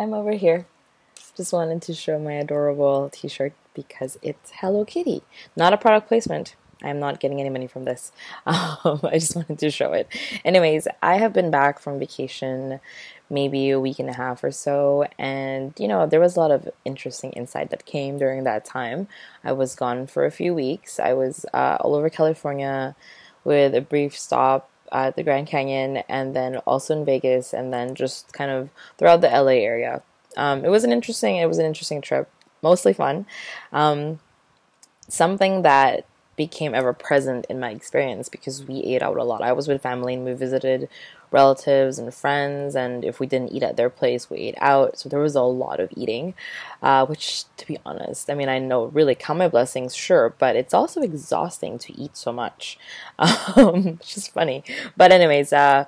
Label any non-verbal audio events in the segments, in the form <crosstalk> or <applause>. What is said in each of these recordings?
I'm over here. Just wanted to show my adorable t-shirt because it's Hello Kitty. Not a product placement. I'm not getting any money from this. <laughs> Um, I just wanted to show it. Anyways, I have been back from vacation maybe a week and a half or so, and you know, there was a lot of interesting insight that came during that time. I was gone for a few weeks. I was uh, all over California with a brief stop at the Grand Canyon and then also in Vegas and then just kind of throughout the LA area. Um, it was an interesting it was an interesting trip, mostly fun. Um, something that became ever present in my experience because we ate out a lot. I was with family and we visited relatives and friends, and if we didn't eat at their place, we ate out. So there was a lot of eating, uh, which, to be honest, I mean, I know really count my blessings, sure, but it's also exhausting to eat so much. <laughs> Um, it's just funny. But, anyways, uh,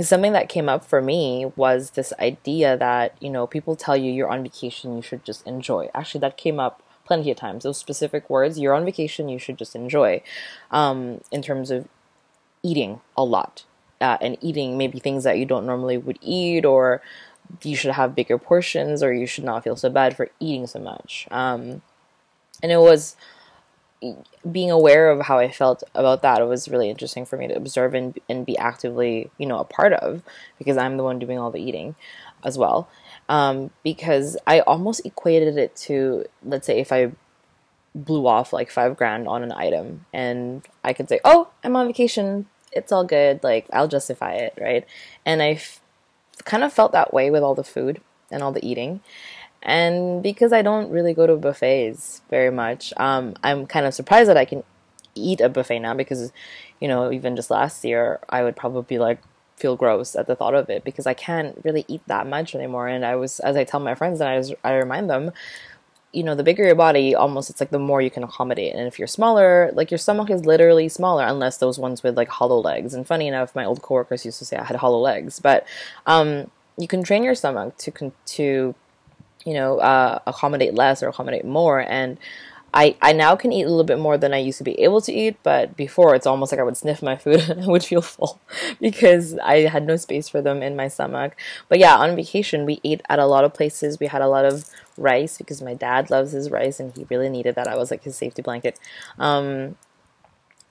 something that came up for me was this idea that you know people tell you you're on vacation you should just enjoy actually that came up plenty of times those specific words you're on vacation you should just enjoy um, in terms of eating a lot uh, and eating maybe things that you don't normally would eat or you should have bigger portions or you should not feel so bad for eating so much um, and it was being aware of how I felt about that, it was really interesting for me to observe and, and be actively, you know, a part of because I'm the one doing all the eating as well. Um, because I almost equated it to, let's say, if I blew off like five grand on an item and I could say, oh, I'm on vacation, it's all good, like I'll justify it, right? And I f- kind of felt that way with all the food and all the eating. And because I don't really go to buffets very much, um, I'm kind of surprised that I can eat a buffet now because, you know, even just last year, I would probably be like feel gross at the thought of it because I can't really eat that much anymore. And I was, as I tell my friends, and I, was, I remind them, you know, the bigger your body, almost it's like the more you can accommodate. And if you're smaller, like your stomach is literally smaller, unless those ones with like hollow legs. And funny enough, my old coworkers used to say I had hollow legs, but um, you can train your stomach to to you know, uh, accommodate less or accommodate more. And I, I now can eat a little bit more than I used to be able to eat, but before it's almost like I would sniff my food <laughs> and I would feel full <laughs> because I had no space for them in my stomach. But yeah, on vacation, we ate at a lot of places. We had a lot of rice because my dad loves his rice and he really needed that. I was like his safety blanket. Um,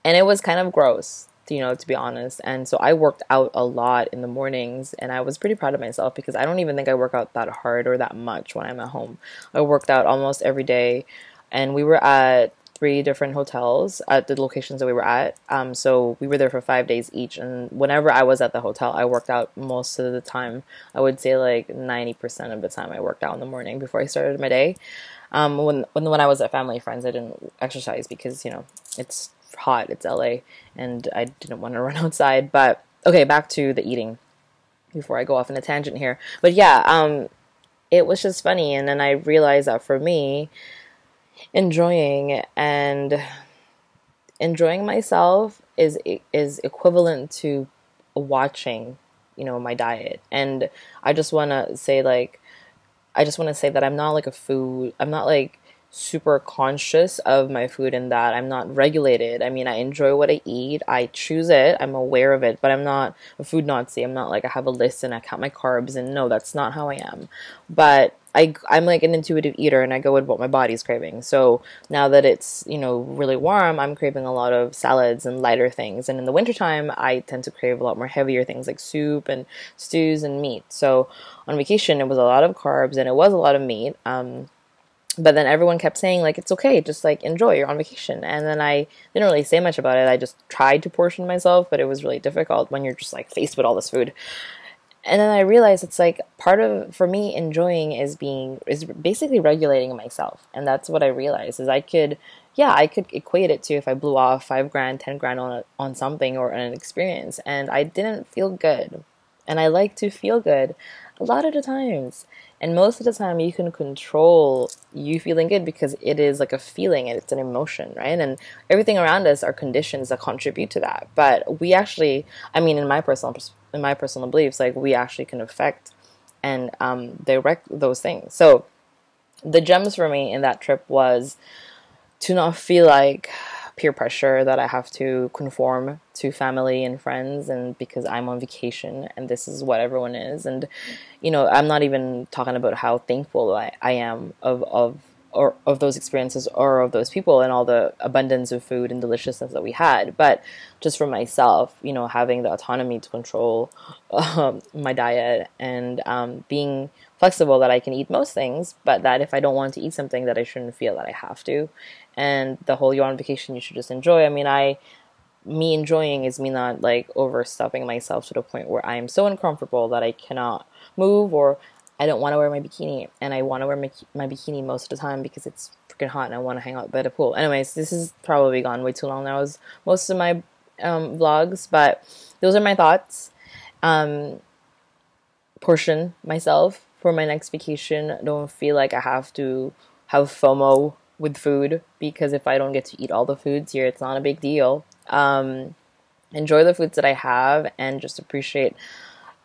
and it was kind of gross you know, to be honest. And so I worked out a lot in the mornings and I was pretty proud of myself because I don't even think I work out that hard or that much when I'm at home. I worked out almost every day and we were at three different hotels at the locations that we were at. Um, so we were there for five days each. And whenever I was at the hotel, I worked out most of the time. I would say like 90% of the time I worked out in the morning before I started my day. Um, when, when, when I was at family friends, I didn't exercise because, you know, it's hot. It's LA, and I didn't want to <laughs> run outside. But okay, back to the eating before I go off in a tangent here. But yeah, um, it was just funny, and then I realized that for me, enjoying and enjoying myself is is equivalent to watching, you know, my diet. And I just want to say like I just want to say that I'm not like a food. I'm not like super conscious of my food and that I'm not regulated. I mean, I enjoy what I eat. I choose it. I'm aware of it, but I'm not a food Nazi. I'm not like I have a list and I count my carbs and no, that's not how I am. But I, I'm like an intuitive eater and I go with what my body's craving. So now that it's, you know, really warm, I'm craving a lot of salads and lighter things. And in the wintertime, I tend to crave a lot more heavier things like soup and stews and meat. So on vacation, it was a lot of carbs and it was a lot of meat. Um, but then everyone kept saying like it's okay just like enjoy you're on vacation and then i didn't really say much about it i just tried to portion myself but it was really difficult when you're just like faced with all this food and then i realized it's like part of for me enjoying is being is basically regulating myself and that's what i realized is i could yeah i could equate it to if i blew off five grand ten grand on a, on something or an experience and i didn't feel good and i like to feel good a lot of the times and most of the time, you can control you feeling good because it is like a feeling and it's an emotion, right? And everything around us are conditions that contribute to that. But we actually, I mean, in my personal in my personal beliefs, like we actually can affect and um, direct those things. So the gems for me in that trip was to not feel like peer pressure that I have to conform to family and friends and because I'm on vacation and this is what everyone is and you know I'm not even talking about how thankful I, I am of of or of those experiences or of those people and all the abundance of food and deliciousness that we had. But just for myself you know having the autonomy to control um, my diet and um, being flexible that I can eat most things but that if I don't want to eat something that I shouldn't feel that I have to. And the whole you're on vacation you should just enjoy. I mean i me enjoying is me not like overstuffing myself to the point where i am so uncomfortable that i cannot move or i don't want to wear my bikini and i want to wear my, my bikini most of the time because it's freaking hot and i want to hang out by the pool. Anyways this is probably gone way too long. Now as most of my um, vlogs but those are my thoughts um, portion myself for my next vacation. Don't feel like i have to have fomo with food because if I don't get to eat all the foods here, it's not a big deal. Um, enjoy the foods that I have and just appreciate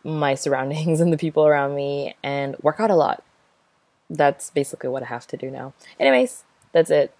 my surroundings <laughs> and the people around me and work out a lot. That's basically what I have to do now. Anyways, that's it.